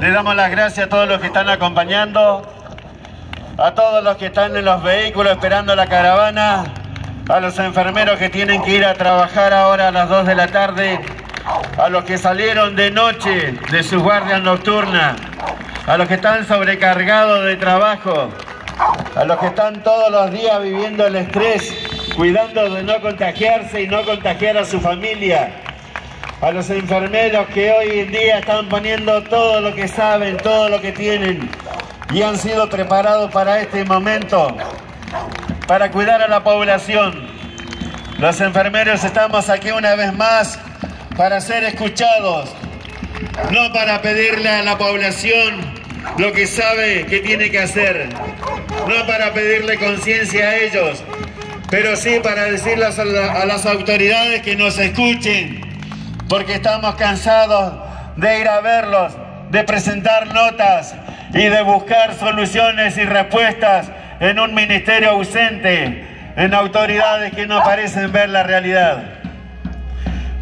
Le damos las gracias a todos los que están acompañando, a todos los que están en los vehículos esperando la caravana, a los enfermeros que tienen que ir a trabajar ahora a las 2 de la tarde, a los que salieron de noche de sus guardias nocturnas, a los que están sobrecargados de trabajo, a los que están todos los días viviendo el estrés, cuidando de no contagiarse y no contagiar a su familia, a los enfermeros que hoy en día están poniendo todo lo que saben, todo lo que tienen y han sido preparados para este momento, para cuidar a la población. Los enfermeros estamos aquí una vez más para ser escuchados, no para pedirle a la población lo que sabe que tiene que hacer, no para pedirle conciencia a ellos, pero sí para decirles a, las autoridades que nos escuchen, porque estamos cansados de ir a verlos, de presentar notas y de buscar soluciones y respuestas en un ministerio ausente, en autoridades que no parecen ver la realidad.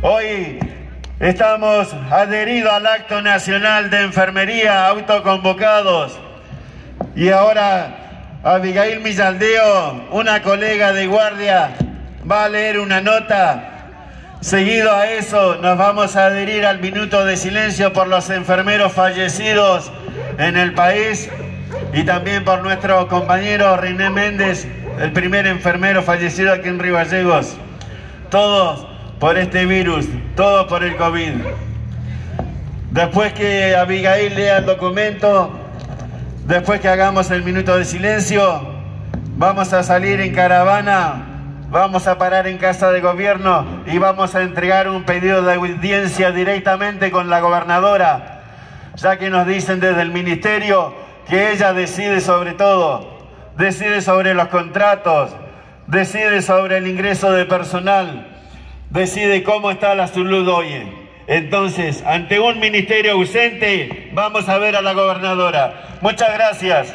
Hoy estamos adheridos al Acto Nacional de Enfermería, autoconvocados, y ahora Abigail Millaldeo, una colega de guardia, va a leer una nota Seguido a eso, nos vamos a adherir al minuto de silencio por los enfermeros fallecidos en el país y también por nuestro compañero René Méndez, el primer enfermero fallecido aquí en Río Gallegos. Todos por este virus, todos por el COVID. Después que Abigail lea el documento, después que hagamos el minuto de silencio, vamos a salir en caravana Vamos a parar en casa de gobierno y vamos a entregar un pedido de audiencia directamente con la gobernadora, ya que nos dicen desde el ministerio que ella decide sobre todo, decide sobre los contratos, decide sobre el ingreso de personal, decide cómo está la salud hoy. Entonces, ante un ministerio ausente, vamos a ver a la gobernadora. Muchas gracias.